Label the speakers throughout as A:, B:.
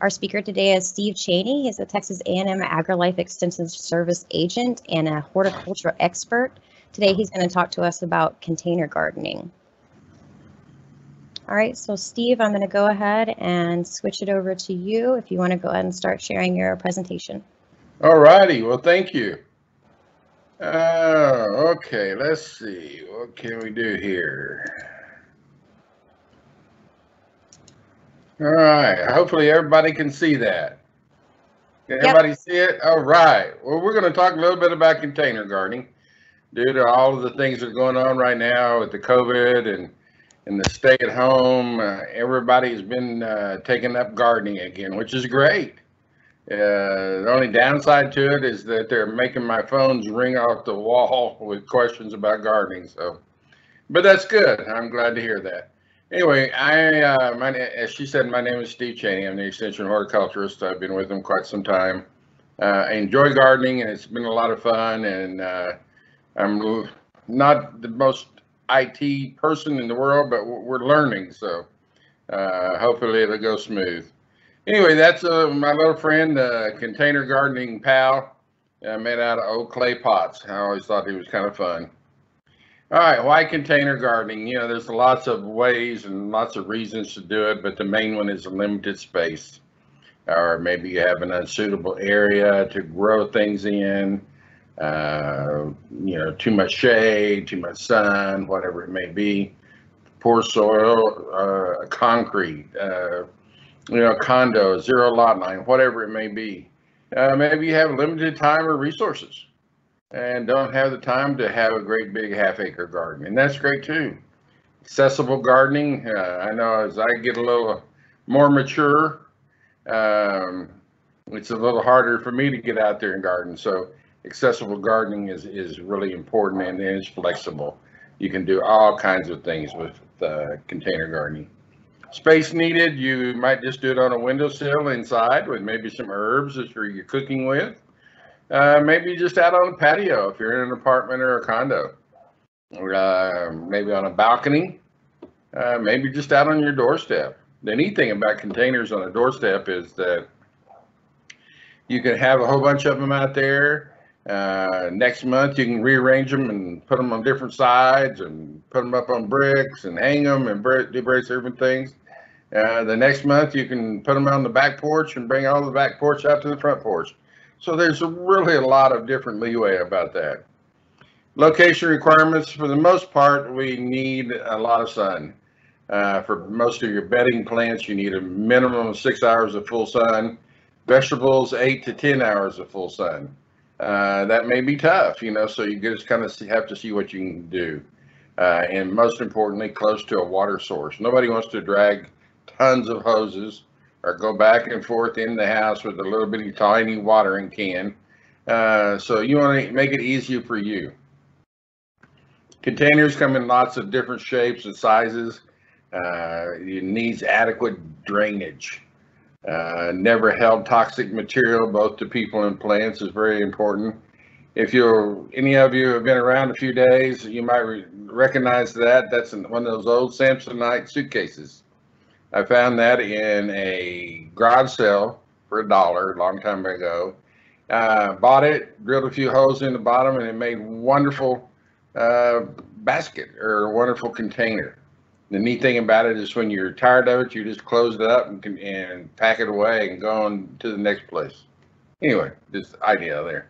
A: Our speaker today is Steve Chaney. He's a Texas A&M AgriLife Extension Service Agent and a horticultural expert. Today he's going to talk to us about container gardening. All right, so Steve, I'm going to go ahead and switch it over to you if you want to go ahead and start sharing your presentation.
B: All righty, well, thank you. Uh, okay, let's see, what can we do here? All right, hopefully everybody can see that. Can
A: Yep.
B: everybody see it? All right, well, we're gonna talk a little bit about container gardening due to all of the things that are going on right now with the COVID and, and the stay at home. Uh, everybody's been, uh, taking up gardening again, which is great. Uh, the only downside to it is that they're making my phones ring off the wall with questions about gardening. So, but that's good. I'm glad to hear that. Anyway, I, uh, my, as she said, my name is Steve Chaney. I'm the extension horticulturist. I've been with them quite some time. Uh, I enjoy gardening and it's been a lot of fun. And uh, I'm not the most IT person in the world, but we're learning. So uh, hopefully it'll go smooth. Anyway, that's uh, my little friend, uh, container gardening pal, made out of old clay pots. I always thought he was kind of fun. All right, why container gardening? You know, there's lots of ways and lots of reasons to do it, but the main one is limited space. Or maybe you have an unsuitable area to grow things in, uh, you know, too much shade, too much sun, whatever it may be. Poor soil, uh, concrete, uh, you know, condo, zero lot line, whatever it may be. Uh, maybe you have limited time or resources and don't have the time to have a great big half acre garden. And that's great too. Accessible gardening. Uh, I know as I get a little more mature, um, it's a little harder for me to get out there and garden. So accessible gardening is, is really important and it's flexible. You can do all kinds of things with uh, container gardening space needed, you might just do it on a windowsill inside with maybe some herbs that you're, you're cooking with. Uh, maybe just out on a patio if you're in an apartment or a condo. Uh, maybe on a balcony. Uh, maybe just out on your doorstep. The neat thing about containers on a doorstep is that you can have a whole bunch of them out there. Uh, next month, you can rearrange them and put them on different sides and put them up on bricks and hang them and do various different things. Uh, the next month, you can put them on the back porch and bring all the back porch out to the front porch. So there's really a lot of different leeway about that. Location requirements, for the most part, we need a lot of sun. Uh, for most of your bedding plants, you need a minimum of six hours of full sun. Vegetables, eight to 10 hours of full sun. Uh, that may be tough, you know, so you just kind of have to see what you can do. Uh, and most importantly, close to a water source. Nobody wants to drag tons of hoses or go back and forth in the house with a little bitty tiny watering can. Uh, so you want to make it easier for you. Containers come in lots of different shapes and sizes. Uh, it needs adequate drainage. Uh, never held toxic material, both to people and plants, is very important. If you're any of you have been around a few days, you might re- recognize that. That's one of those old Samsonite suitcases. I found that in a garage sale for a dollar a long time ago. Uh, bought it, drilled a few holes in the bottom, and it made wonderful uh, basket or wonderful container. The neat thing about it is when you're tired of it, you just close it up and, and pack it away and go on to the next place. Anyway, just idea there.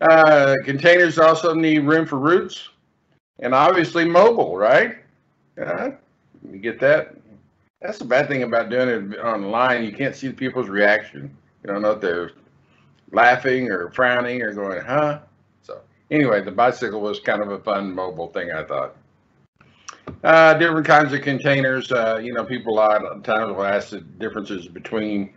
B: Uh, containers also need room for roots and obviously mobile, right? Uh, you get that? That's the bad thing about doing it online. You can't see the people's reaction. You don't know if they're laughing or frowning or going, huh? So anyway, the bicycle was kind of a fun mobile thing, I thought. Uh, different kinds of containers. Uh, you know, people a lot of times will ask the differences between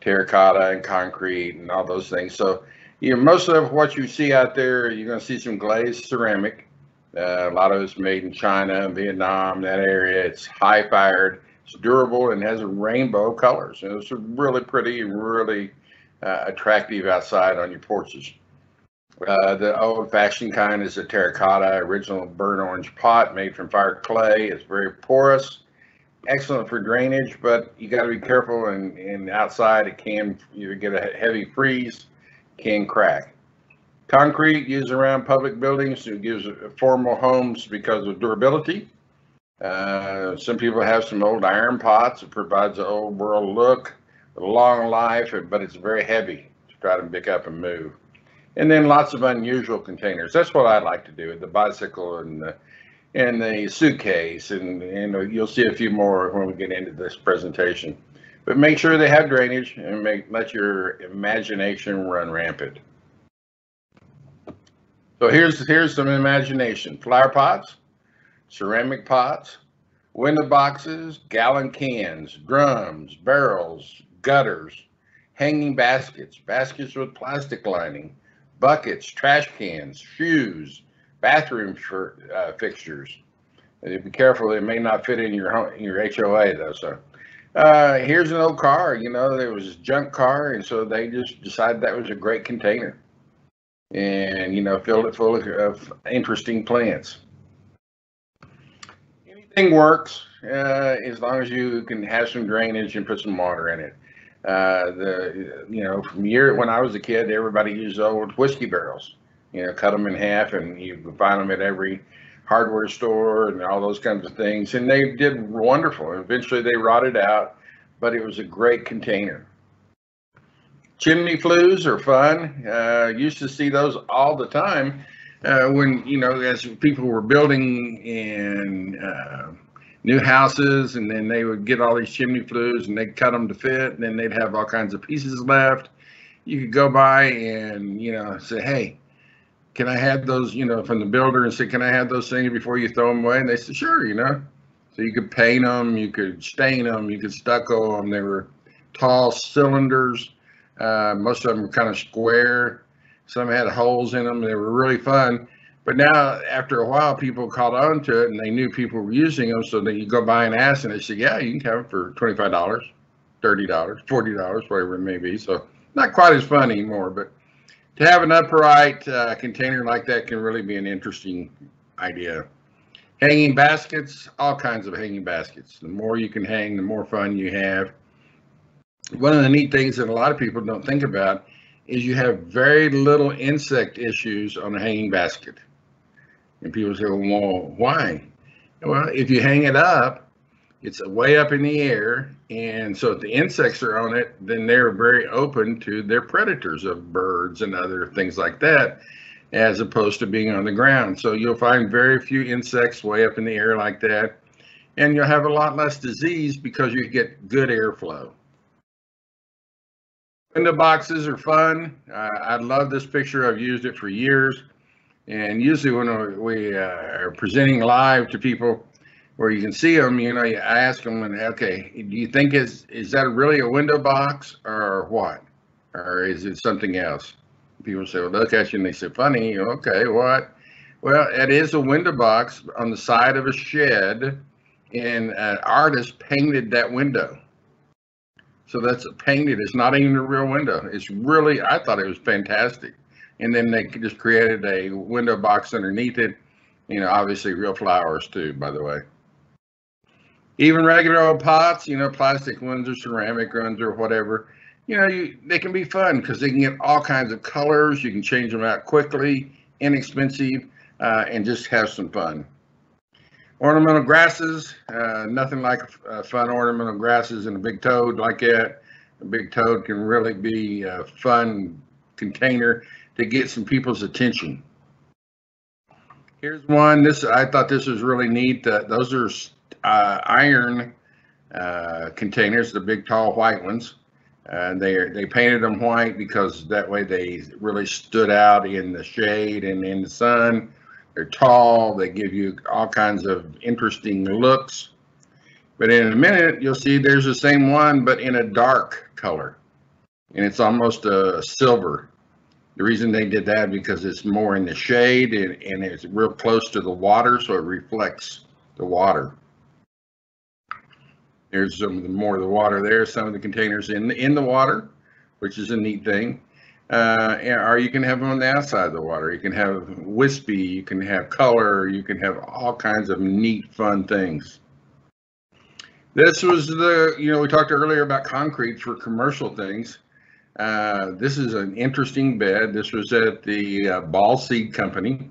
B: terracotta and concrete and all those things. So, you know, most of what you see out there, you're going to see some glazed ceramic. Uh, a lot of it's made in China, Vietnam, that area. It's high fired, it's durable, and has a rainbow colors. And it's really pretty really uh, attractive outside on your porches. Uh, the old-fashioned kind is a terracotta, original burnt orange pot made from fired clay. It's very porous, excellent for drainage, but you got to be careful. And, and outside, it can you get a heavy freeze, can crack. Concrete used around public buildings it gives formal homes because of durability. Uh, some people have some old iron pots. It provides an old world look, a long life, but it's very heavy to try to pick up and move. And then lots of unusual containers. That's what I like to do with the bicycle and the and the suitcase, and and you'll see a few more when we get into this presentation. But make sure they have drainage and make let your imagination run rampant. So here's here's some imagination: flower pots, ceramic pots, window boxes, gallon cans, drums, barrels, gutters, hanging baskets, baskets with plastic lining, buckets, trash cans, shoes, bathroom for, uh, fixtures. And be careful; it may not fit in your home, your HOA though. So. Uh, here's an old car, you know, there was a junk car, and so they just decided that was a great container and you know filled it full of, of interesting plants. Anything works uh, as long as you can have some drainage and put some water in it. Uh, the you know from year when I was a kid, everybody used old whiskey barrels. You know, cut them in half, and you could find them at every hardware store and all those kinds of things. And they did wonderful. Eventually, they rotted out, but it was a great container. Chimney flues are fun. Uh, used to see those all the time uh, when, you know, as people were building in uh, new houses and then they would get all these chimney flues and they'd cut them to fit and then they'd have all kinds of pieces left. You could go by and, you know, say, hey, can I have those, you know, from the builder and say, can I have those things before you throw them away? And they said, sure, you know. So you could paint them, you could stain them, you could stucco them. They were tall cylinders uh, most of them were kind of square. Some had holes in them. They were really fun. But now, after a while, people caught on to it and they knew people were using them. So then you go buy an ass and they say, Yeah, you can have it for $25, $30, $40, whatever it may be. So not quite as fun anymore. But to have an upright uh, container like that can really be an interesting idea. Hanging baskets, all kinds of hanging baskets. The more you can hang, the more fun you have one of the neat things that a lot of people don't think about is you have very little insect issues on a hanging basket. And people say, well, why? Well, if you hang it up, it's way up in the air. And so if the insects are on it, then they're very open to their predators of birds and other things like that, as opposed to being on the ground. So you'll find very few insects way up in the air like that. And you'll have a lot less disease because you get good airflow. Window boxes are fun. I love this picture. I've used it for years. And usually when we uh, are presenting live to people where you can see them, you know, I ask them, okay, do you think is is that really a window box or what? Or is it something else? People say, well, look at you and they say, funny, okay, what? Well, it is a window box on the side of a shed, and an artist painted that window. So that's painted. It's not even a real window. It's really, I thought it was fantastic. And then they just created a window box underneath it. You know, obviously real flowers too, by the way. Even regular old pots, you know, plastic ones or ceramic ones or whatever, you know, you, they can be fun because they can get all kinds of colors. You can change them out quickly, inexpensive, uh, and just have some fun. Ornamental grasses, uh, nothing like uh, fun ornamental grasses and a big toad like that. A big toad can really be a fun container to get some people's attention. Here's one. This I thought this was really neat. Uh, those are uh, iron uh, containers, the big tall white ones. And they they painted them white because that way they really stood out in the shade and in the sun. They're tall. They give you all kinds of interesting looks. But in a minute, you'll see there's the same one, but in a dark color. And it's almost a silver. The reason they did that because it's more in the shade and, and it's real close to the water, so it reflects the water. There's some of the more of the water there, some of the containers in the, in the water, which is a neat thing uh, or you can have them on the outside of the water. You can have wispy, you can have color, you can have all kinds of neat, fun things. This was the, you know, we talked earlier about concrete for commercial things. Uh, this is an interesting bed. This was at the uh, Ball Seed Company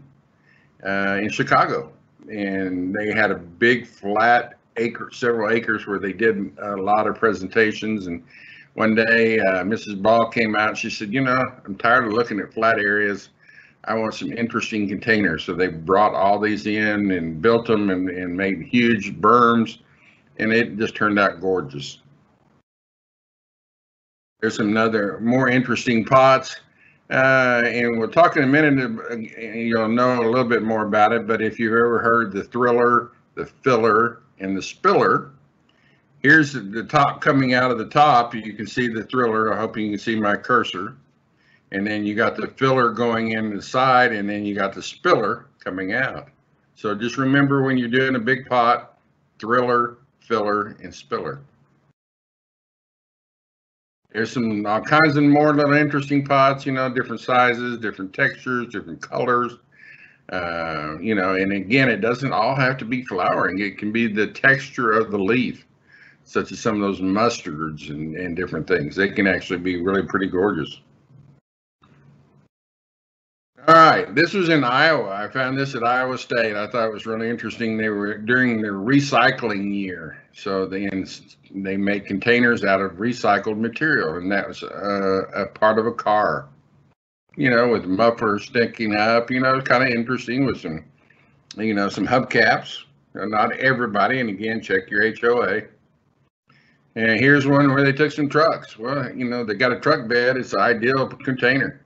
B: uh, in Chicago. And they had a big flat acre, several acres where they did a lot of presentations. And one day, uh, Mrs. Ball came out and she said, You know, I'm tired of looking at flat areas. I want some interesting containers. So they brought all these in and built them and, and made huge berms and it just turned out gorgeous. There's some other more interesting pots. Uh, and we'll talk in a minute, uh, you'll know a little bit more about it, but if you've ever heard the thriller, the filler, and the spiller, here's the top coming out of the top. You can see the thriller. I hope you can see my cursor. And then you got the filler going in the side, and then you got the spiller coming out. So just remember when you're doing a big pot, thriller, filler, and spiller. There's some all kinds of more little interesting pots, you know, different sizes, different textures, different colors. Uh, you know, and again, it doesn't all have to be flowering. It can be the texture of the leaf, such as some of those mustards and, and different things. They can actually be really pretty gorgeous. All right, this was in Iowa. I found this at Iowa State. I thought it was really interesting. They were during their recycling year, so they they make containers out of recycled material, and that was a, a part of a car. You know, with mufflers sticking up. You know, kind of interesting with some, you know, some hubcaps. Not everybody, and again, check your HOA. And here's one where they took some trucks. Well, you know, they got a truck bed. It's an ideal container.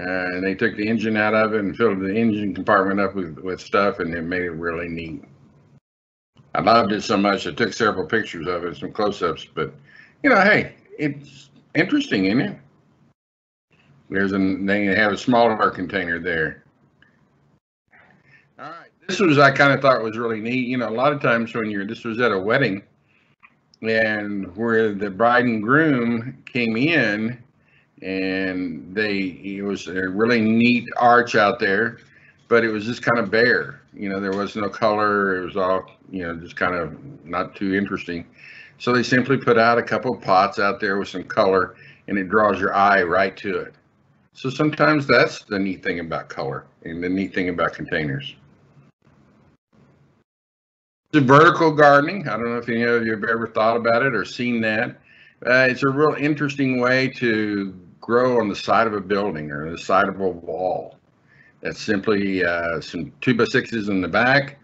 B: Uh, and they took the engine out of it and filled the engine compartment up with, with stuff and it made it really neat. I loved it so much. I took several pictures of it, some close-ups, but you know, hey, it's interesting, isn't it? There's an they have a smaller container there. All right, this was I kind of thought was really neat. You know, a lot of times when you're this was at a wedding, and where the bride and groom came in and they it was a really neat arch out there but it was just kind of bare. You know there was no color. It was all you know just kind of not too interesting. So they simply put out a couple of pots out there with some color and it draws your eye right to it. So sometimes that's the neat thing about color and the neat thing about containers the vertical gardening i don't know if any of you have ever thought about it or seen that uh, it's a real interesting way to grow on the side of a building or the side of a wall. That's simply uh, some two by sixes in the back,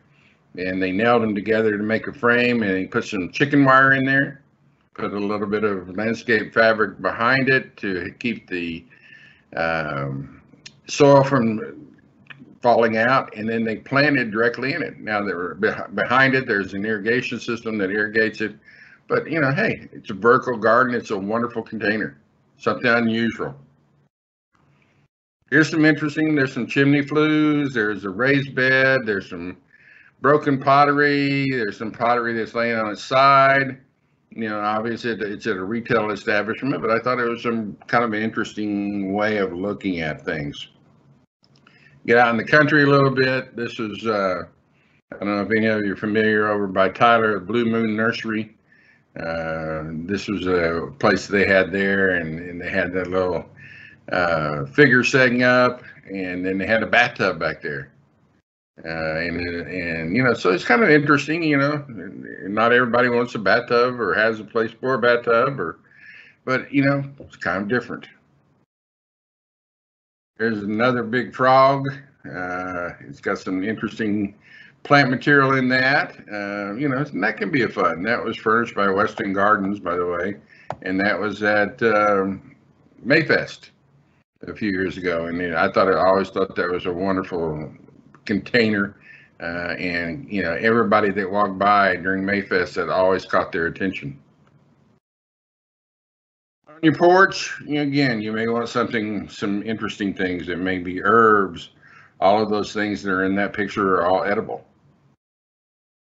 B: and they nailed them together to make a frame. And put some chicken wire in there, put a little bit of landscape fabric behind it to keep the um, soil from falling out, and then they planted directly in it. Now they're behind it. There's an irrigation system that irrigates it, but you know, hey, it's a vertical garden. It's a wonderful container something unusual. Here's some interesting, there's some chimney flues, there's a raised bed, there's some broken pottery, there's some pottery that's laying on its side. You know, obviously it's at a retail establishment, but I thought it was some kind of an interesting way of looking at things. Get out in the country a little bit. This is, uh, I don't know if any of you are familiar over by Tyler, Blue Moon Nursery. Uh, this was a place they had there, and, and they had that little uh, figure setting up, and then they had a bathtub back there. Uh, and and you know, so it's kind of interesting. You know, not everybody wants a bathtub or has a place for a bathtub, or but you know, it's kind of different. There's another big frog. Uh, it's got some interesting plant material in that. Uh, you know, that can be a fun. That was furnished by Weston Gardens, by the way, and that was at um, Mayfest a few years ago. And you know, I thought I always thought that was a wonderful container. Uh, and you know, everybody that walked by during Mayfest that always caught their attention. On your porch, again, you may want something, some interesting things. It may be herbs. All of those things that are in that picture are all edible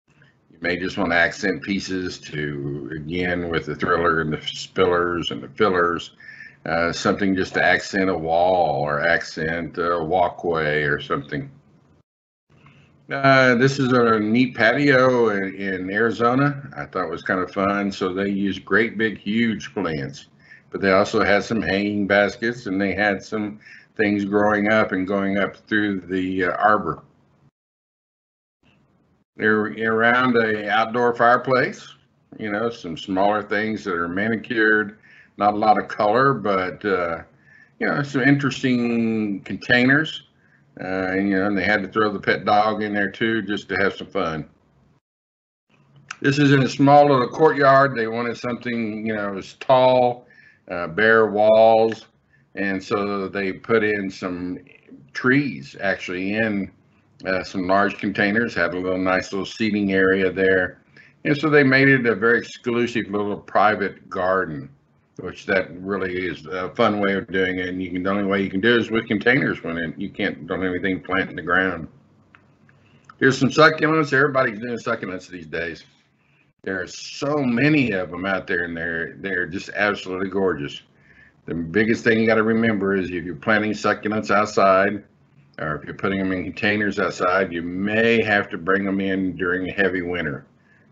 B: You may just want to accent pieces to, again, with the thriller and the spillers and the fillers, uh, something just to accent a wall or accent a walkway or something. Uh, this is a neat patio in, in Arizona. I thought it was kind of fun. So they use great big huge plants, but they also had some hanging baskets and they had some things growing up and going up through the uh, arbor. They're around a outdoor fireplace, you know, some smaller things that are manicured, not a lot of color, but uh, you know, some interesting containers. Uh, and you know, and they had to throw the pet dog in there too, just to have some fun. This is in a small little courtyard. They wanted something, you know, as tall, uh, bare walls, and so they put in some trees actually in uh, some large containers. Had a little nice little seating area there, and so they made it a very exclusive little private garden which that really is a fun way of doing it. And you can the only way you can do it is with containers when it, you can't don't have anything plant in the ground. Here's some succulents. Everybody's doing succulents these days. There are so many of them out there, and they're they're just absolutely gorgeous. The biggest thing you got to remember is if you're planting succulents outside, or if you're putting them in containers outside, you may have to bring them in during a heavy winter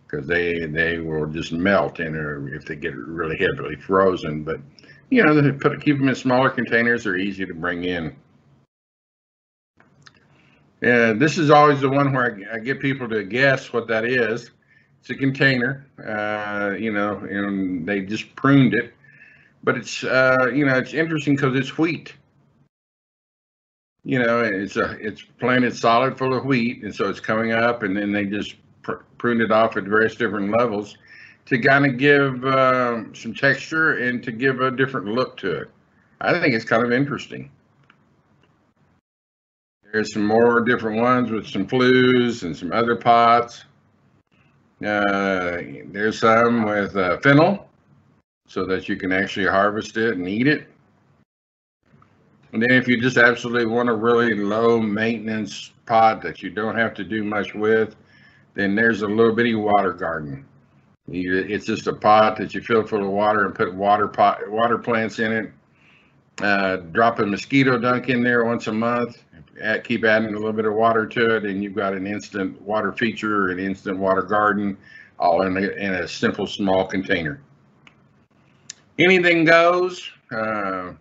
B: because they they will just melt in or uh, if they get really heavily frozen. But you know, they put keep them in smaller containers. They're easy to bring in. And this is always the one where I, I get people to guess what that is. It's a container, uh, you know, and they just pruned it. But it's, uh, you know, it's interesting because it's wheat. You know, it's a it's planted solid full of wheat, and so it's coming up, and then they just pr- pruned it off at various different levels to kind of give uh, some texture and to give a different look to it. I think it's kind of interesting. There's some more different ones with some flues and some other pots. Uh, there's some with uh, fennel so that you can actually harvest it and eat it. And then if you just absolutely want a really low maintenance pot that you don't have to do much with, then there's a little bitty water garden. You, it's just a pot that you fill full of water and put water pot water plants in it. Uh, drop a mosquito dunk in there once a month. Add, keep adding a little bit of water to it, and you've got an instant water feature, an instant water garden, all in a, in a simple small container. Anything goes. Uh,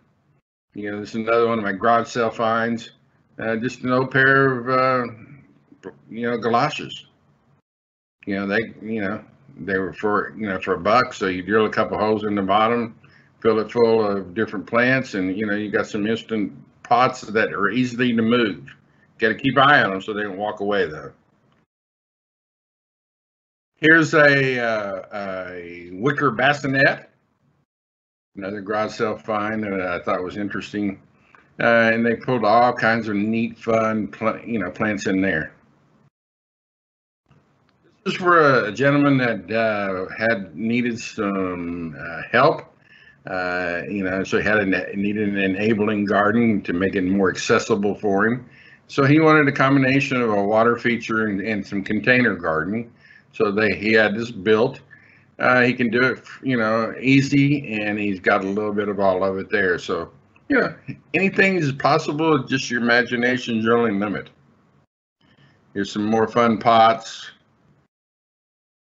B: you know, this is another one of my garage sale finds. Uh, just an old pair of, uh, you know, galoshes you know, they, you know, they were for, you know, for a buck. So you drill a couple holes in the bottom, fill it full of different plants, and, you know, you got some instant pots that are easily to move. Got to keep eye on them so they don't walk away, though. Here's a, uh, a wicker bassinet, another garage sale find that I thought was interesting. Uh, and they pulled all kinds of neat, fun, you know, plants in there. This is for a gentleman that uh, had needed some uh, help. Uh, you know, so he had a, needed an enabling garden to make it more accessible for him. So he wanted a combination of a water feature and, and some container gardening. So they he had this built. Uh, he can do it, you know, easy, and he's got a little bit of all of it there. So, you know, anything is possible. Just your imagination's your only limit. Here's some more fun pots.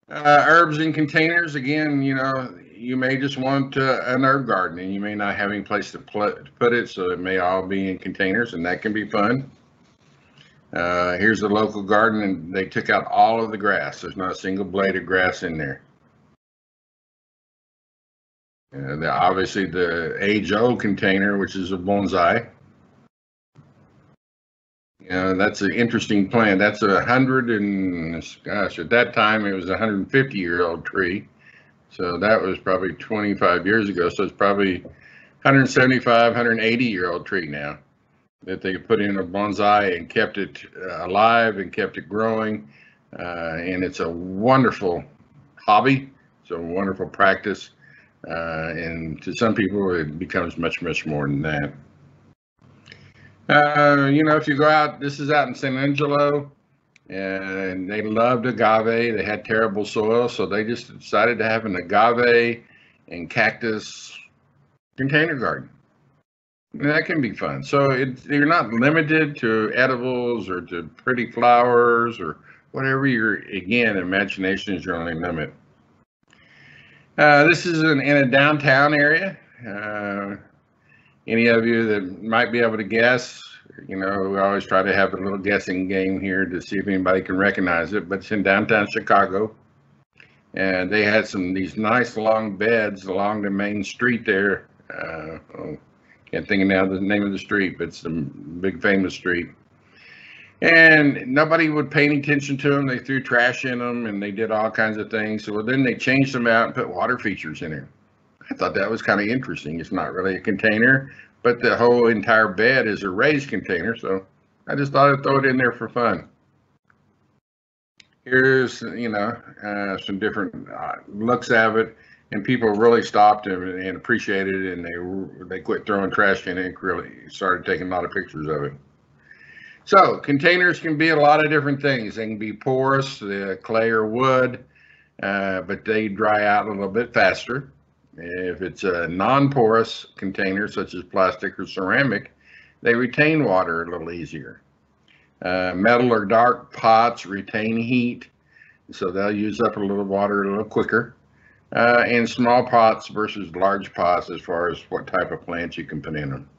B: Uh, herbs in containers, again, you know, you may just want uh, an herb garden and you may not have any place to put it, so it may all be in containers and that can be fun. Uh, here's the local garden and they took out all of the grass. There's not a single blade of grass in there. Uh, the, obviously the age-old container, which is a bonsai. You that's an interesting plant. That's a hundred and gosh, at that time it was a 150 year old tree. So that was probably 25 years ago. So it's probably 175, 180 year old tree now that they put in a bonsai and kept it uh, alive and kept it growing. Uh, and it's a wonderful hobby. It's a wonderful practice. Uh, and to some people, it becomes much, much more than that. Uh, you know, if you go out, this is out in San Angelo, and they loved agave. They had terrible soil, so they just decided to have an agave and cactus container garden. That can be fun. So it, you're not limited to edibles or to pretty flowers or whatever your, again, imagination is your only limit. Uh, this is in, in a downtown area. Uh, any of you that might be able to guess, you know, we always try to have a little guessing game here to see if anybody can recognize it, but it's in downtown Chicago. And they had some these nice long beds along the main street there. Uh, oh, can't think of now the name of the street, but it's a big famous street. And nobody would pay any attention to them. They threw trash in them and they did all kinds of things. So then they changed them out and put water features in there. I thought that was kind of interesting. It's not really a container, but the whole entire bed is a raised container. So I just thought I'd throw it in there for fun. Here's, you know, uh, some different uh, looks of it and people really stopped and, and appreciated it, and they they quit throwing trash in and really started taking a lot of pictures of it. So containers can be a lot of different things. They can be porous, the clay or wood, uh, but they dry out a little bit faster. If it's a non-porous container, such as plastic or ceramic, they retain water a little easier. Uh, metal or dark pots retain heat, so they'll use up a little water a little quicker uh, in small pots versus large pots as far as what type of plants you can put in them.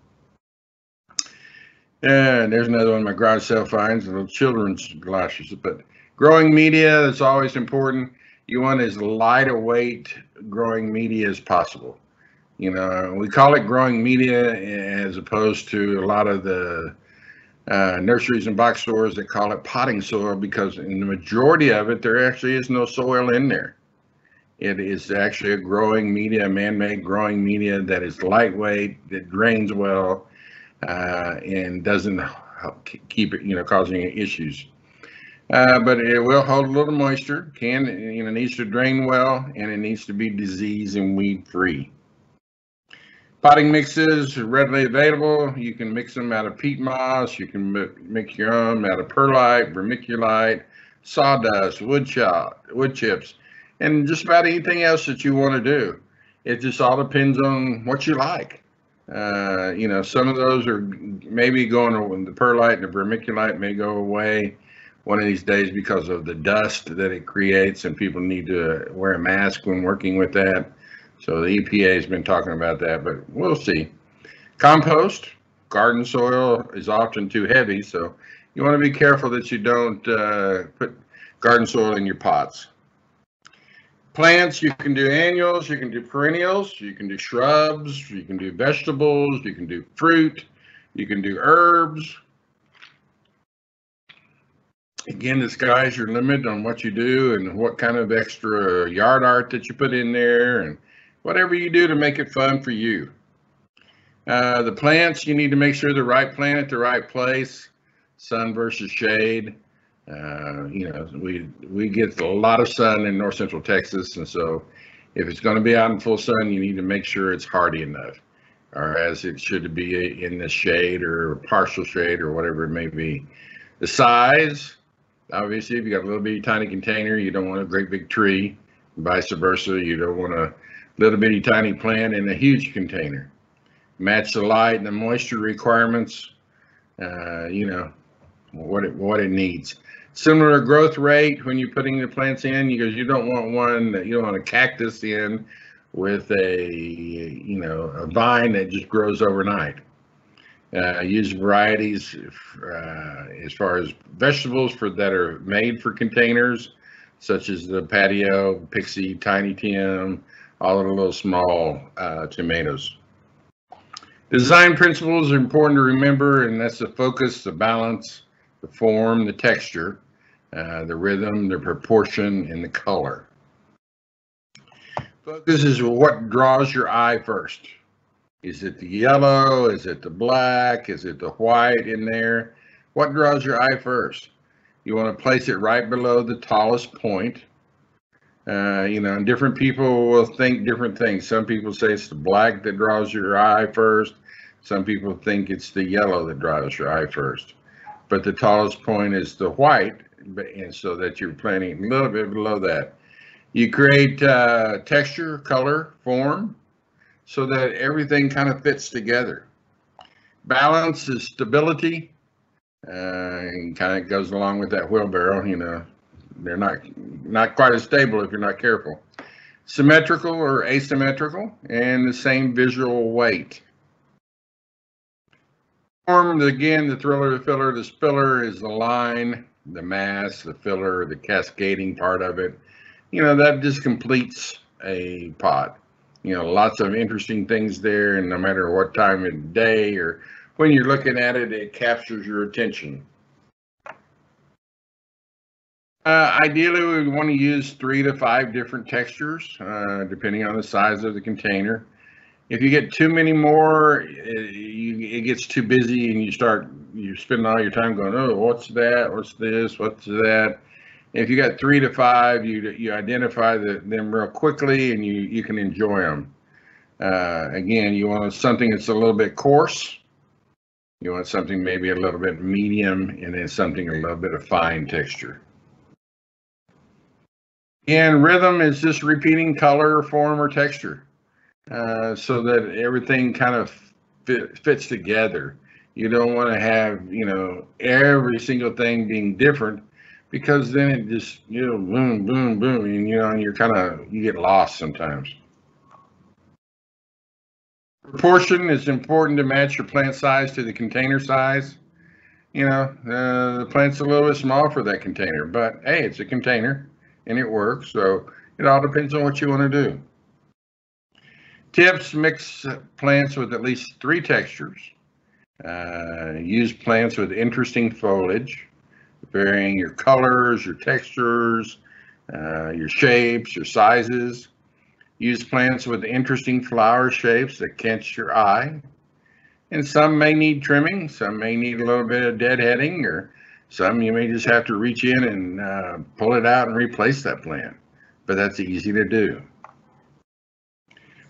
B: And there's another one my garage sale finds, little children's glasses. But growing media, that's always important. You want as light a weight growing media as possible. You know, we call it growing media as opposed to a lot of the uh, nurseries and box stores that call it potting soil because in the majority of it, there actually is no soil in there. It is actually a growing media, man-made growing media that is lightweight, that drains well, uh, and doesn't keep it, you know, causing issues. Uh, but it will hold a little moisture. Can you know needs to drain well, and it needs to be disease and weed free. Potting mixes readily available. You can mix them out of peat moss. You can mix your own out of perlite, vermiculite, sawdust, wood chop, wood chips and just about anything else that you want to do. It just all depends on what you like. Uh, you know, some of those are maybe going away. the perlite and the vermiculite may go away one of these days because of the dust that it creates, and people need to wear a mask when working with that. So the EPA has been talking about that, but we'll see. Compost, garden soil is often too heavy, so you want to be careful that you don't uh, put garden soil in your pots. Plants, you can do annuals, you can do perennials, you can do shrubs, you can do vegetables, you can do fruit, you can do herbs. Again, the sky's your limit on what you do and what kind of extra yard art that you put in there and whatever you do to make it fun for you. Uh, the plants, you need to make sure the right plant at the right place, sun versus shade. Uh, you know, we we get a lot of sun in north central Texas, and so if it's going to be out in full sun, you need to make sure it's hardy enough, or as it should be in the shade or partial shade or whatever it may be. The size, obviously, if you got a little bitty tiny container, you don't want a great big tree. Vice versa, you don't want a little bitty tiny plant in a huge container. Match the light and the moisture requirements. Uh, you know what it what it needs similar growth rate when you're putting the plants in because you don't want one that you don't want a cactus in with a you know a vine that just grows overnight. Uh, use varieties uh, as far as vegetables for that are made for containers, such as the patio, pixie, tiny tim, all of the little small uh, tomatoes. Design principles are important to remember, and that's the focus, the balance, the form, the texture. Uh, the rhythm, the proportion, and the color. Focus is what draws your eye first. Is it the yellow? Is it the black? Is it the white in there? What draws your eye first? You want to place it right below the tallest point. Uh, you know, and different people will think different things. Some people say it's the black that draws your eye first. Some people think it's the yellow that draws your eye first. But the tallest point is the white, and so that you're planting a little bit below that. You create uh, texture, color, form, so that everything kind of fits together. Balance is stability. Uh, and kind of goes along with that wheelbarrow, you know. They're not not quite as stable if you're not careful. Symmetrical or asymmetrical, and the same visual weight. Form again, the thriller, the filler, the spiller is the line, the mass, the filler, the cascading part of it. You know that just completes a pot. You know, lots of interesting things there, and no matter what time of day or when you're looking at it, it captures your attention. Uh, ideally, we want to use three to five different textures, uh, depending on the size of the container. If you get too many more, it, you, it gets too busy and you start, you spend all your time going, oh, what's that? What's this? What's that? If you got three to five, you you identify the, them real quickly and you, you can enjoy them. Uh, again, you want something that's a little bit coarse. You want something maybe a little bit medium and then something a little bit of fine texture. And rhythm is just repeating color, form, or texture uh, so that everything kind of fit, fits together. You don't want to have, you know, every single thing being different because then it just, you know, boom, boom, boom, and, you know, and you're kind of, you get lost sometimes. Proportion is important to match your plant size to the container size. You know, uh, the plant's a little bit small for that container, but hey, it's a container and it works. So it all depends on what you want to do. Tips, mix plants with at least three textures. Uh, use plants with interesting foliage, varying your colors, your textures, uh, your shapes, your sizes. Use plants with interesting flower shapes that catch your eye. And some may need trimming, some may need a little bit of deadheading, or some you may just have to reach in and uh, pull it out and replace that plant. But that's easy to do.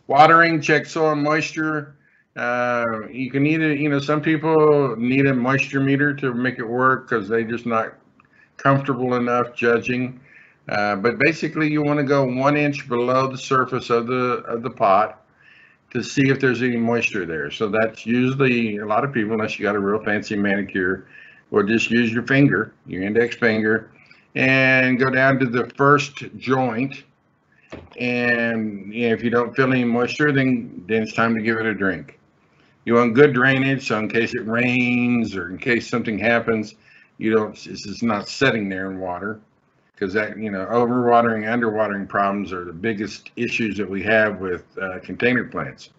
B: Watering, check soil moisture. Uh, you can need it, you know, some people need a moisture meter to make it work because they're just not comfortable enough judging. Uh, but basically you want to go one inch below the surface of the of the pot to see if there's any moisture there. So that's usually a lot of people, unless you got a real fancy manicure, will just use your finger, your index finger, and go down to the first joint. And you know, if you don't feel any moisture, then then it's time to give it a drink. You want good drainage, so in case it rains or in case something happens, you don't. It's just not sitting there in water because that you know overwatering underwatering problems are the biggest issues that we have with uh, container plants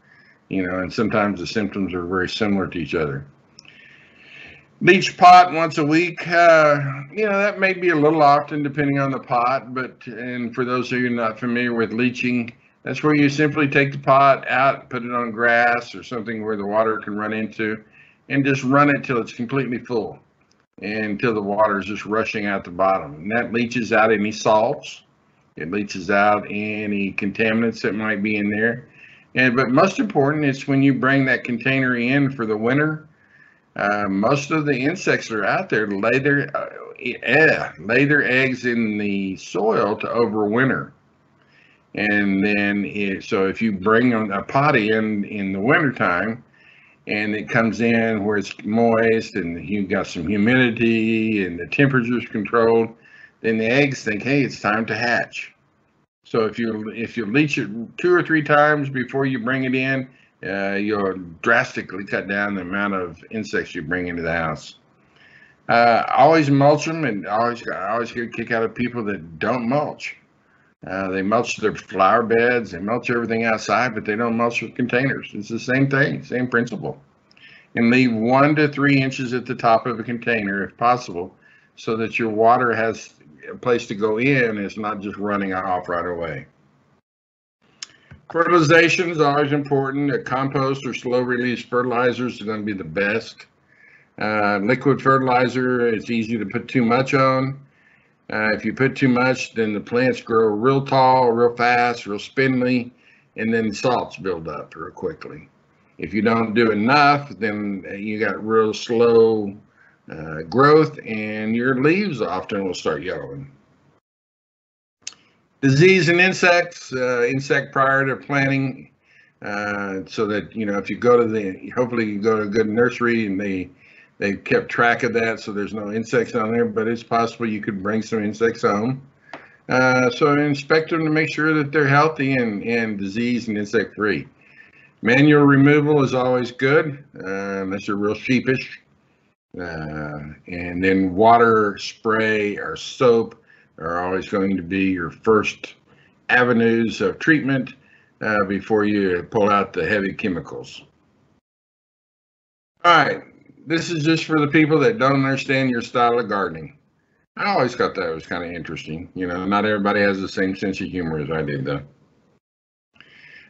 B: you know and sometimes the symptoms are very similar to each other leach pot once a week uh, you know that may be a little often depending on the pot but and for those of you not familiar with leaching that's where you simply take the pot out put it on grass or something where the water can run into and just run it till it's completely full and till the water is just rushing out the bottom. And that leaches out any salts. It leaches out any contaminants that might be in there. And but most important is when you bring that container in for the winter. Uh, most of the insects are out there to lay their uh, eh, lay their eggs in the soil to overwinter. And then, it, so if you bring a potty in in the wintertime, and it comes in where it's moist and you've got some humidity and the temperature's controlled, then the eggs think, hey, it's time to hatch. So if you if you leach it two or three times before you bring it in, uh, you'll drastically cut down the amount of insects you bring into the house. Uh, always mulch them, and always I always get a kick out of people that don't mulch. Uh, they mulch their flower beds, they mulch everything outside, but they don't mulch with containers. It's the same thing, same principle. And leave one to three inches at the top of a container if possible, so that your water has a place to go in. It's not just running off right away. Fertilization is always important. A compost or slow release fertilizers are going to be the best. Uh, liquid fertilizer, it's easy to put too much on. Uh, if you put too much, then the plants grow real tall, real fast, real spindly, and then salts build up real quickly. If you don't do enough, then you got real slow uh, growth and your leaves often will start yellowing. Disease and insects, uh, insect prior to planting uh, so that you know if you go to the hopefully you go to a good nursery and they they kept track of that so there's no insects on there but it's possible you could bring some insects home. Uh, so inspect them to make sure that they're healthy and, and disease and insect free. Manual removal is always good uh, unless you're real sheepish. Uh, and then water spray or soap are always going to be your first avenues of treatment uh, before you pull out the heavy chemicals. All right, this is just for the people that don't understand your style of gardening. I always thought that was kind of interesting. You know, not everybody has the same sense of humor as I did, though.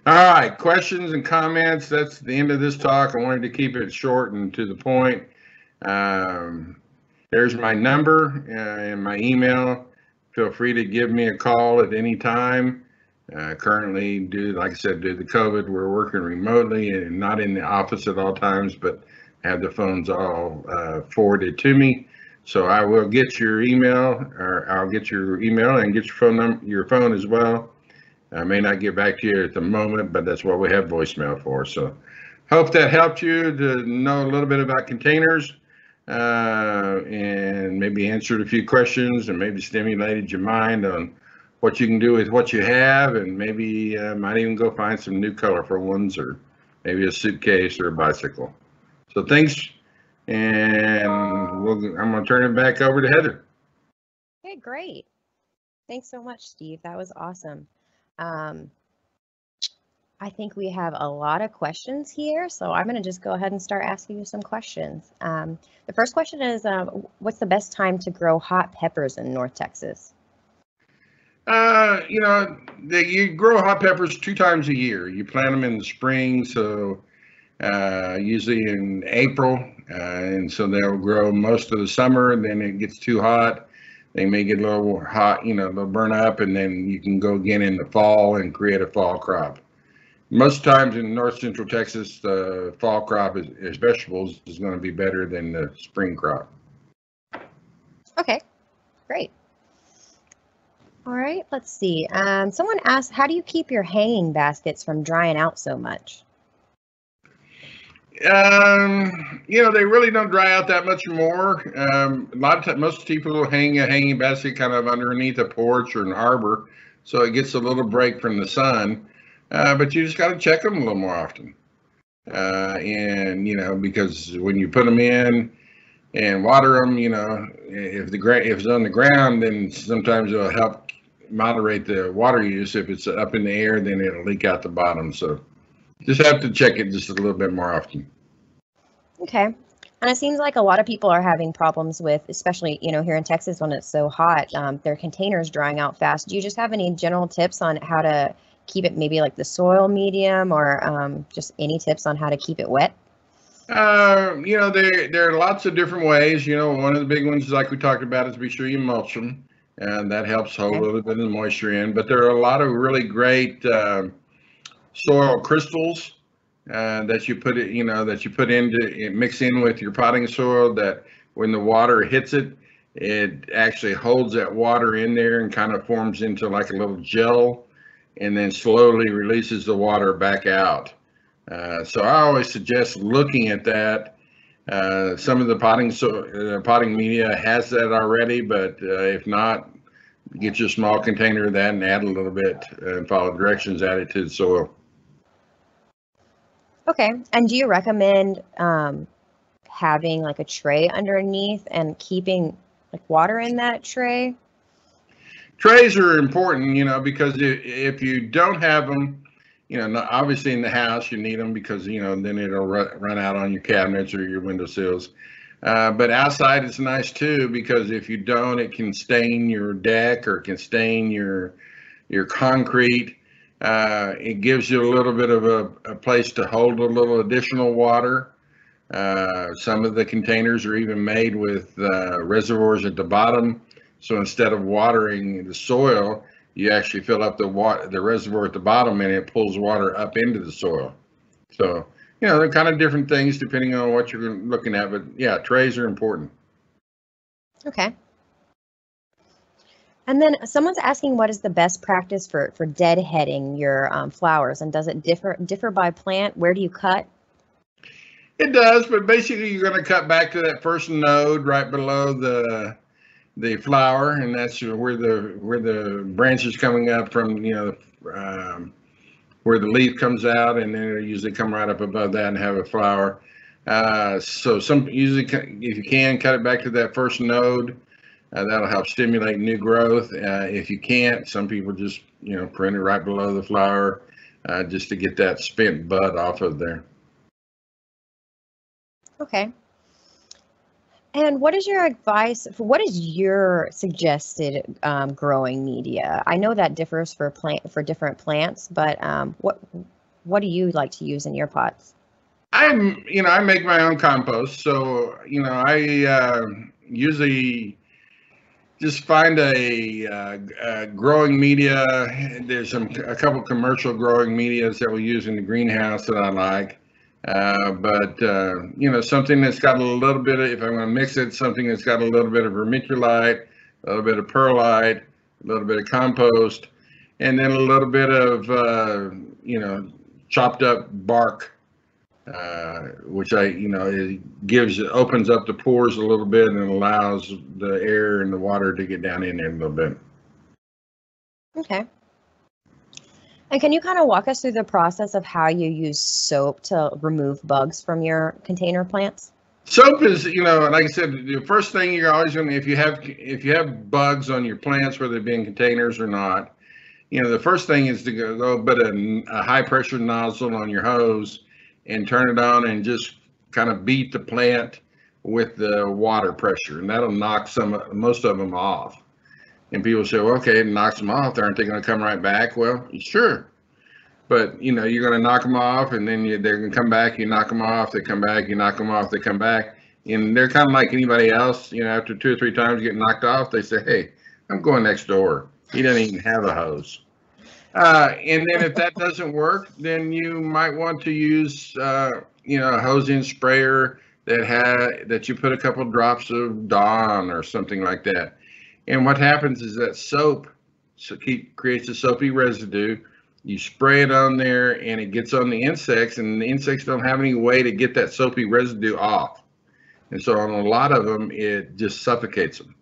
B: All right, questions and comments. That's the end of this talk. I wanted to keep it short and to the point. Um, there's my number uh, and my email. Feel free to give me a call at any time. Uh, currently, due like I said, due to the COVID, we're working remotely and not in the office at all times, but have the phones all uh, forwarded to me. So I will get your email, or I'll get your email and get your phone number, your phone as well. I may not get back to you at the moment, but that's what we have voicemail for. So hope that helped you to know a little bit about containers uh, and maybe answered a few questions and maybe stimulated your mind on what you can do with what you have and maybe uh, might even go find some new colorful ones or maybe a suitcase or a bicycle. So thanks, and we'll, I'm going to turn it back over to Heather.
A: Okay, great. Thanks so much, Steve. That was awesome. Um, I think we have a lot of questions here, so I'm going to just go ahead and start asking you some questions. Um, the first question is, um, what's the best time to grow hot peppers in North Texas?
B: Uh, you know, they, you grow hot peppers two times a year. You plant them in the spring, so uh, usually in April, uh, and so they'll grow most of the summer. Then it gets too hot, they may get a little hot, you know, they'll burn up, and then you can go again in the fall and create a fall crop. Most times in north central Texas, the fall crop is, is vegetables is going to be better than the spring crop.
A: Okay, great. All right, let's see. Um, someone asked, how do you keep your hanging baskets from drying out so much?
B: Um, you know, they really don't dry out that much more. Um, a lot of most people hang a hanging basket kind of underneath a porch or an arbor, so it gets a little break from the sun. Uh, but you just got to check them a little more often. Uh, and you know, because when you put them in and water them, you know, if the gra- if it's on the ground, then sometimes it'll help moderate the water use. If it's up in the air, then it'll leak out the bottom. So just have to check it just a little bit more often.
A: Okay. And it seems like a lot of people are having problems with, especially, you know, here in Texas when it's so hot, um, their containers drying out fast. Do you just have any general tips on how to keep it maybe like the soil medium or um, just any tips on how to keep it wet?
B: Uh, you know, there there are lots of different ways. You know, one of the big ones, like we talked about, is be sure you mulch them, and that helps hold okay. a little bit of the moisture in. But there are a lot of really great uh, soil crystals uh, that you put it, you know, that you put into mix in with your potting soil. That when the water hits it, it actually holds that water in there and kind of forms into like a little gel, and then slowly releases the water back out. Uh, so I always suggest looking at that. Uh, some of the potting so uh, potting media has that already, but uh, if not, get your small container of that and add a little bit and follow directions, add it to the soil.
A: Okay. And do you recommend um, having like a tray underneath and keeping like water in that tray?
B: Trays are important, you know, because if you don't have them, you know, obviously in the house you need them because you know then it'll run out on your cabinets or your windowsills. Uh, but outside it's nice too because if you don't, it can stain your deck or it can stain your your concrete. Uh, it gives you a little bit of a, a, place to hold a little additional water. Uh, some of the containers are even made with uh, reservoirs at the bottom. So instead of watering the soil, you actually fill up the water, the reservoir at the bottom and it pulls water up into the soil. So, you know, they're kind of different things depending on what you're looking at. But yeah, trays are important.
A: Okay. And then someone's asking what is the best practice for for deadheading your um, flowers, and does it differ differ by plant? Where do you cut?
B: It does, but basically you're going to cut back to that first node right below the the flower, and that's where the where the branch is coming up from. You know, um, where the leaf comes out, and then it'll usually come right up above that and have a flower. Uh, so some usually, if you can, cut it back to that first node. Uh, that'll help stimulate new growth. Uh, if you can't, some people just you know print it right below the flower, uh, just to get that spent bud off of there.
A: Okay. And what is your advice for what is your suggested um, growing media? I know that differs for plant for different plants, but um, what what do you like to use in your pots?
B: I'm, you know, I make my own compost, so you know, I uh, usually just find a, uh, a, growing media. There's some a couple commercial growing medias that we use in the greenhouse that I like. Uh, but uh, you know, something that's got a little bit of, if I'm going to mix it, something that's got a little bit of vermiculite, a little bit of perlite, a little bit of compost, and then a little bit of uh, you know chopped up bark, uh, which I you know it gives it opens up the pores a little bit and allows the air and the water to get down in there a little bit.
A: Okay. And can you kind of walk us through the process of how you use soap to remove bugs from your container plants?
B: Soap is, you know, like I said, the first thing you're always going to, if you have, if you have bugs on your plants, whether they be in containers or not, you know, the first thing is to go, go put a, a high pressure nozzle on your hose and turn it on and just kind of beat the plant with the water pressure, and that'll knock some, most of them off. And people say, well, okay, it knocks them off. Aren't they going to come right back? Well, sure. But, you know, you're going to knock them off and then you, they're going to come back. You knock them off. They come back. You knock them off. They come back. And they're kind of like anybody else. You know, after two or three times getting knocked off, they say, hey, I'm going next door. He doesn't even have a hose. Uh, and then if that doesn't work, then you might want to use, uh, you know, a hose in sprayer that had that you put a couple drops of Dawn or something like that and what happens is that soap so keep, creates a soapy residue. You spray it on there and it gets on the insects, and the insects don't have any way to get that soapy residue off. And so on a lot of them, it just suffocates them.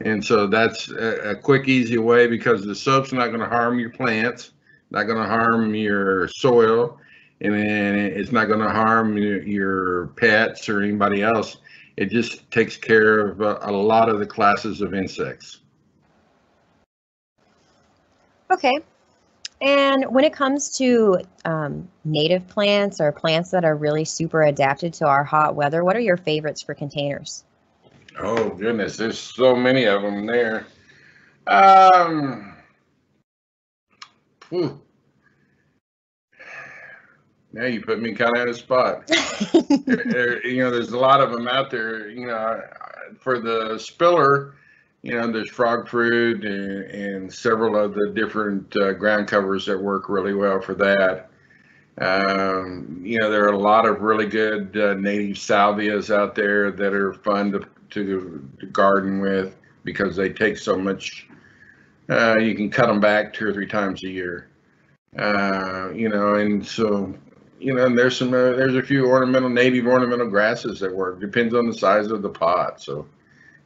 B: And so that's a, a quick, easy way because the soap's not going to harm your plants, not going to harm your soil, and it's not going to harm your, your pets or anybody else it just takes care of a, a lot of the classes of insects.
A: Okay. And when it comes to um, native plants or plants that are really super adapted to our hot weather, what are your favorites for containers?
B: Oh goodness, there's so many of them there. Um, whew. Now you put me kind of at a spot. you know, there's a lot of them out there. You know, for the spiller, you know, there's frog fruit and, and several of the different uh, ground covers that work really well for that. Um, you know, there are a lot of really good uh, native salvias out there that are fun to, to, to garden with because they take so much. Uh, you can cut them back two or three times a year. Uh, you know, and so you know, and there's some uh, there's a few ornamental native ornamental grasses that work. Depends on the size of the pot. So,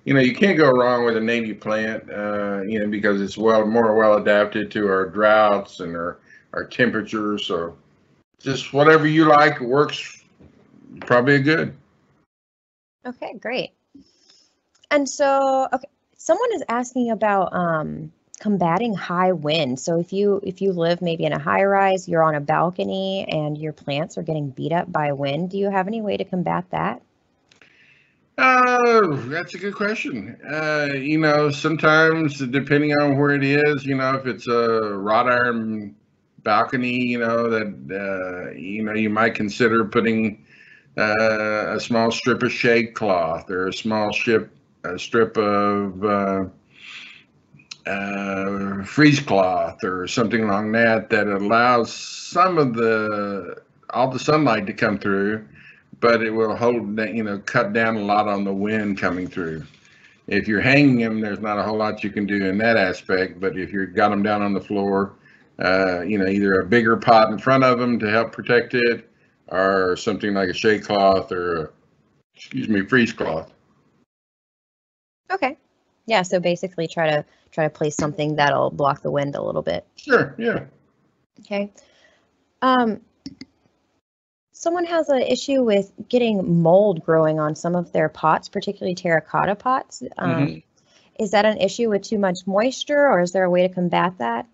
B: you know, you can't go wrong with a native plant. Uh, you know, because it's well more well adapted to our droughts and our our temperatures. So, just whatever you like works. Probably good.
A: Okay, great. And so, okay, someone is asking about um combating high wind. So if you if you live maybe in a high rise, you're on a balcony and your plants are getting beat up by wind, do you have any way to combat that?
B: Oh, that's a good question. Uh, you know, sometimes depending on where it is, you know, if it's a wrought iron balcony, you know, that, uh, you know, you might consider putting uh, a small strip of shade cloth or a small strip, a strip of, uh, uh, freeze cloth or something along that that allows some of the all the sunlight to come through, but it will hold you know cut down a lot on the wind coming through. If you're hanging them, there's not a whole lot you can do in that aspect. But if you've got them down on the floor, uh, you know, either a bigger pot in front of them to help protect it, or something like a shade cloth or, a, excuse me, freeze cloth.
A: Okay. Yeah, so basically try to try to place something that'll block the wind a little bit.
B: Sure, yeah.
A: Okay. Um, someone has an issue with getting mold growing on some of their pots, particularly terracotta pots. Um, Is that an issue with too much moisture, or is there a way to combat that?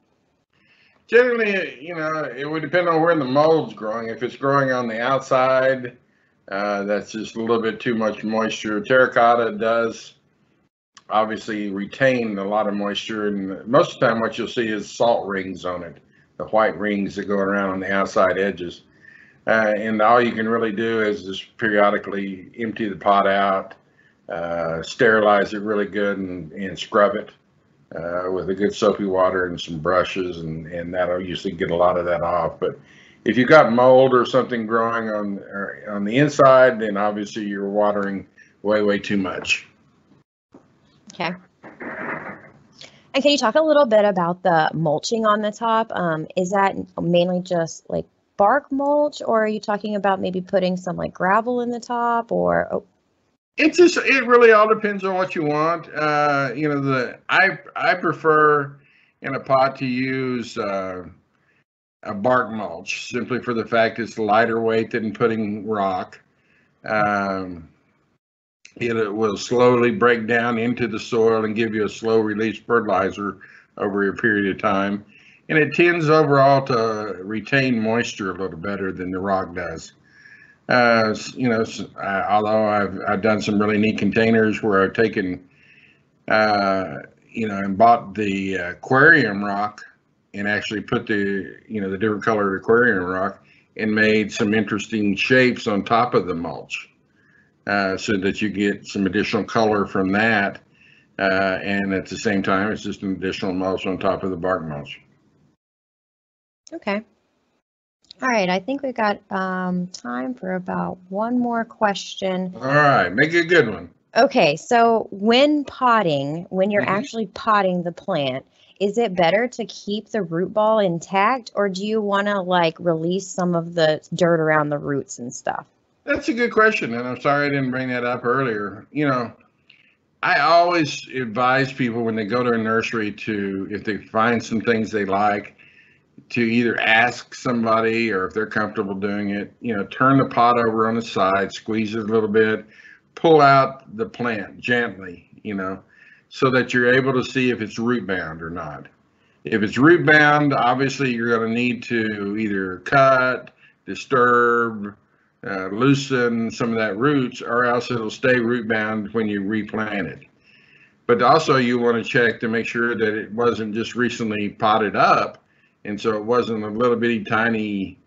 B: Generally, you know, it would depend on where the mold's growing. If it's growing on the outside, uh, that's just a little bit too much moisture. Terracotta does obviously retain a lot of moisture, and most of the time, what you'll see is salt rings on it, the white rings that go around on the outside edges. Uh, and all you can really do is just periodically empty the pot out, uh, sterilize it really good, and, and scrub it uh, with a good soapy water and some brushes, and, and that'll usually get a lot of that off. But if you've got mold or something growing on or on the inside, then obviously you're watering way, way too much.
A: Okay. And can you talk a little bit about the mulching on the top? Um, is that mainly just like bark mulch, or are you talking about maybe putting some like gravel in the top, or oh,
B: It just it really all depends on what you want. Uh, you know, the I I prefer in a pot to use uh, a bark mulch simply for the fact it's lighter weight than putting rock. Um, it will slowly break down into the soil and give you a slow release fertilizer over a period of time. And it tends overall to retain moisture a little better than the rock does. Uh, you know, uh, although I've, I've done some really neat containers where I've taken, uh, you know, and bought the aquarium rock and actually put the, you know, the different colored aquarium rock and made some interesting shapes on top of the mulch so that you get some additional color from that. Uh, and at the same time, it's just an additional mulch on top of the bark mulch.
A: okay. All right, I think we've got um, time for about one more question.
B: All right, make it a good one.
A: Okay, so when potting, when you're
B: Mhm.
A: actually potting the plant, is it better to keep the root ball intact or do you want to like release some of the dirt around the roots and stuff?
B: That's a good question, and I'm sorry I didn't bring that up earlier. You know, I always advise people when they go to a nursery to, if they find some things they like, to either ask somebody or if they're comfortable doing it, you know, turn the pot over on the side, squeeze it a little bit, pull out the plant gently, you know, so that you're able to see if it's root bound or not. If it's root bound, obviously you're going to need to either cut, disturb, uh, loosen some of that roots, or else it'll stay root bound when you replant it. But also, you want to check to make sure that it wasn't just recently potted up, and so it wasn't a little bitty tiny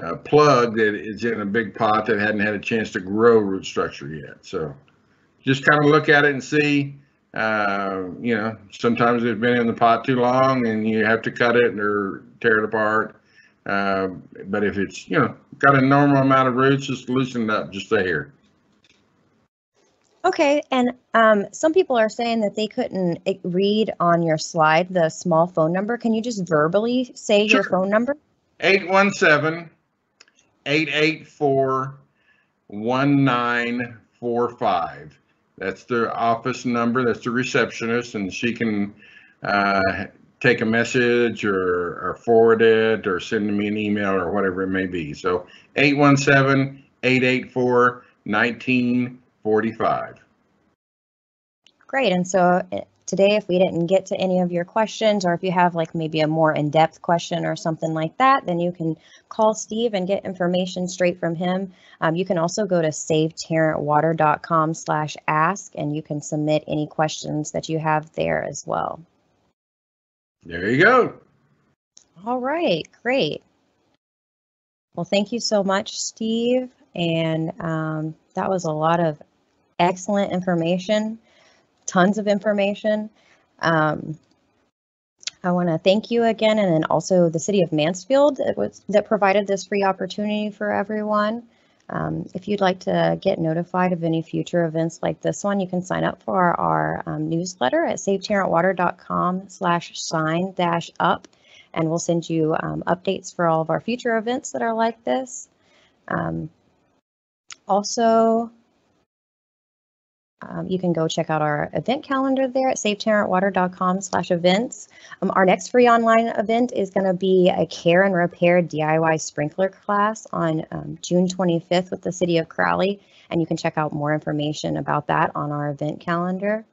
B: uh, plug that is in a big pot that hadn't had a chance to grow root structure yet. So, just kind of look at it and see. Uh, you know, sometimes it's been in the pot too long, and you have to cut it or tear it apart. Uh, but if it's, you know, got a normal amount of roots, just loosen it up just a hair.
A: Okay, and um, some people are saying that they couldn't eh, read on your slide the small phone number. Can you just verbally say your phone number?
B: 817 884 1945. That's the office number. That's the receptionist, and she can uh, take a message or, or forward it or send me an email or whatever it may be. So 817 884 1945.
A: Great. And so eh, today, if we didn't get to any of your questions, or if you have like maybe a more in-depth question or something like that, then you can call Steve and get information straight from him. Um, you can also go to savetarrantwater.com slash ask, and you can submit any questions that you have there as well.
B: There you go.
A: All right, great. Well, thank you so much, Steve. And um, that was a lot of excellent information, tons of information. Um, I want to thank you again, and then also the city of Mansfield that was that provided this free opportunity for everyone. Um, if you'd like to get notified of any future events like this one, you can sign up for our um, newsletter at savetarrantwater.com slash sign dash up, and we'll send you um, updates for all of our future events that are like this. Um, also, um, you can go check out our event calendar there at savetarrantwater.com slash events. Um, our next free online event is going to be a care and repair DIY sprinkler class on um, June 25th with the city of Crowley. And you can check out more information about that on our event calendar.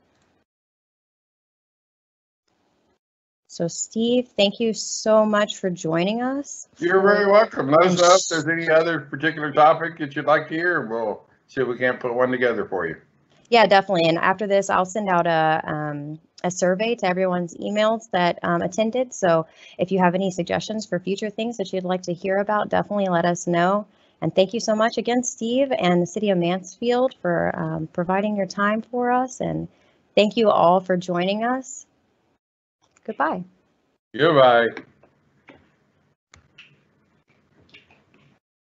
A: So Steve, thank you so much for joining us.
B: You're very welcome. Let us know if there's any other particular topic that you'd like to hear. We'll see if we can't put one together for you.
A: Yeah, definitely. And after this, I'll send out a, um, a survey to everyone's emails that um, attended. So if you have any suggestions for future things that you'd like to hear about, definitely let us know. And thank you so much again, Steve and the City of Mansfield for um, providing your time for us. And thank you all for joining us. Goodbye.
B: Goodbye.